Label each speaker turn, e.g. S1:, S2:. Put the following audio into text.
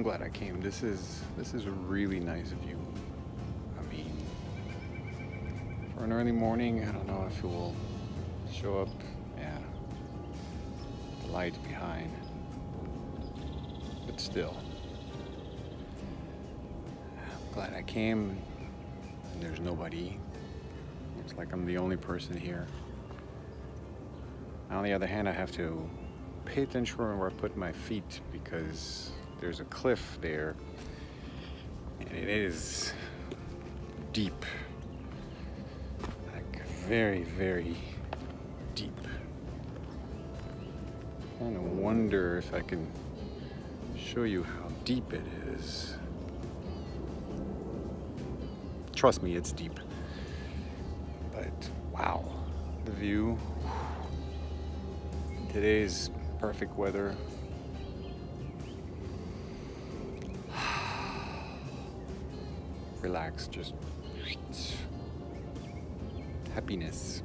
S1: I'm glad I came. This is this is a really nice view. I mean, for an early morning, I don't know if it will show up. Yeah, the light behind, but still, I'm glad I came. And there's nobody. Looks like I'm the only person here. On the other hand, I have to pay attention where I put my feet because there's a cliff there and it is deep. Like very, very deep. Kind of wonder if I can show you how deep it is. Trust me, it's deep. But wow, the view. Today's perfect weather. Relax, just happiness.